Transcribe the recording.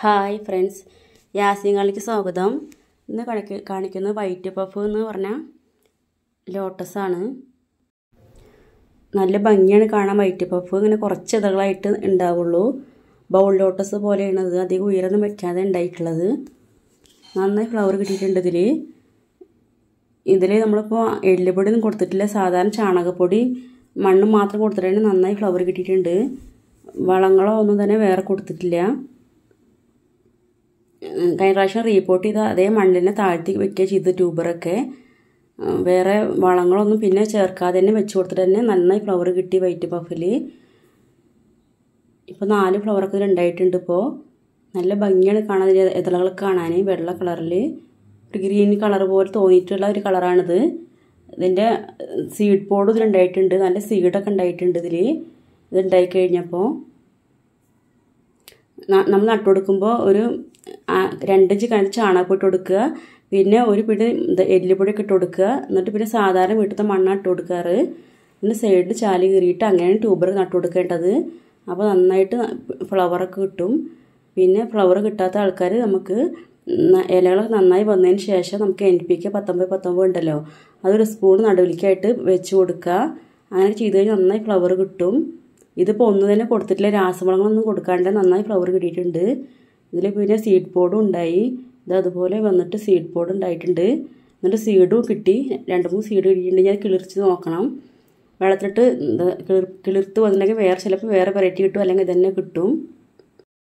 Hi friends. യാസിങ്ങളിലേക്ക് സ്വാഗതം. ഇന്ന് കണക്ക് കാണിക്കുന്നത് വൈറ്റ് പഫ് എന്ന് പറഞ്ഞാൽ ലോട്ടസാണ്. നല്ല ഭംഗിയാണ് കാണാൻ വൈറ്റ് പഫ് ഇങ്ങനെ കുറച്ച് ഇതകളായിട്ട് ഉണ്ടാവുള്ളൂ. ബൗൾ ലോട്ടസ് പോലെയാണ് ഇത്. അധികം ഉയരൊന്നും വെക്കാതെ ഉണ്ടായിട്ടുള്ളത്. നന്നായി ഫ്ലവർ കിട്ടിയിട്ടുണ്ട് ഇതിൽ ഇതിൽ നമ്മളിപ്പോൾ എല്ലുപൊടി ഒന്നും കൊടുത്തിട്ടില്ല. സാധാരണ ചാണകപ്പൊടി മണ്ണ് മാത്രം കൊടുത്തിട്ടാണ് നന്നായി ഫ്ലവർ കിട്ടിയിട്ടുണ്ട്. വളങ്ങളോ ഒന്നും തന്നെ വേറെ കൊടുത്തിട്ടില്ല. കഴിഞ്ഞ പ്രാവശ്യം റീപോർട്ട് ചെയ്ത അതേ മണ്ണിനെ താഴ്ത്തി വെക്കുക ചെയ്ത ട്യൂബറൊക്കെ വേറെ വളങ്ങളൊന്നും പിന്നെ ചേർക്കാതെ തന്നെ വെച്ച് കൊടുത്തിട്ട് തന്നെ നന്നായി ഫ്ലവർ കിട്ടി വൈറ്റ് പഫിൽ ഇപ്പോൾ നാല് ഫ്ലവറൊക്കെ ഇതിലുണ്ടായിട്ടുണ്ട് ഇപ്പോൾ നല്ല ഭംഗിയാണ് കാണാൻ ഇതളകൾ കാണാൻ വെള്ള കളറിൽ ഒരു ഗ്രീൻ കളർ പോലെ തോന്നിയിട്ടുള്ള ഒരു കളറാണിത് ഇതിന്റെ സീഡ് പോഡും ഇതിലുണ്ടായിട്ടുണ്ട് നല്ല സീഡൊക്കെ ഉണ്ടായിട്ടുണ്ട് ഇതിൽ ഇതുണ്ടായി കഴിഞ്ഞപ്പോൾ നമ്മൾ നട്ടുകൊടുക്കുമ്പോൾ ഒരു രണ്ടിഞ്ച് കഴിഞ്ഞ് ചാണകപ്പൊട്ട് കൊടുക്കുക പിന്നെ ഒരു പിടി എല്ലുപൊടിയൊക്കെ ഇട്ട് കൊടുക്കുക എന്നിട്ട് പിന്നെ സാധാരണ വീട്ടിലത്തെ മണ്ണാണ് ഇട്ട് കൊടുക്കാറ്. പിന്നെ സൈഡിൽ ചാലി കീറിയിട്ട് അങ്ങനെയാണ് ട്യൂബർ നട്ടു കൊടുക്കേണ്ടത്. അപ്പോൾ നന്നായിട്ട് ഫ്ലവറൊക്കെ കിട്ടും. പിന്നെ ഫ്ലവർ കിട്ടാത്ത ആൾക്കാർ നമുക്ക് ഇലകളൊക്കെ നന്നായി വന്നതിന് ശേഷം നമുക്ക് എൻ പി കെ പത്തൊമ്പത് പത്തൊമ്പത് ഉണ്ടല്ലോ. അതൊരു സ്പൂൺ നടുവിലേക്കായിട്ട് വെച്ച് കൊടുക്കുക. അങ്ങനെ ചെയ്ത് കഴിഞ്ഞാൽ നന്നായി ഫ്ലവർ കിട്ടും. ഇതിപ്പോൾ ഒന്നും തന്നെ കൊടുത്തിട്ടില്ല. രാസവളങ്ങളൊന്നും കൊടുക്കാണ്ട് നന്നായി ഫ്ലവർ കിട്ടിയിട്ടുണ്ട്. ഇതിൽ പിന്നെ സീഡ് പോഡും ഉണ്ടായി. ഇത് അതുപോലെ വന്നിട്ട് സീഡ് പോഡ് ഉണ്ടായിട്ടുണ്ട്. എന്നിട്ട് സീഡും കിട്ടി. രണ്ട് മൂന്ന് സീഡ് കിട്ടിയിട്ടുണ്ടെങ്കിൽ ഞാൻ കിളിർച്ച് നോക്കണം. വെള്ളത്തിലിട്ട് കിളിർ കിളിർത്ത് വന്നിട്ടുണ്ടെങ്കിൽ വേറെ ചിലപ്പോൾ വേറെ വെറൈറ്റി കിട്ടും. അല്ലെങ്കിൽ ഇതന്നെ കിട്ടും.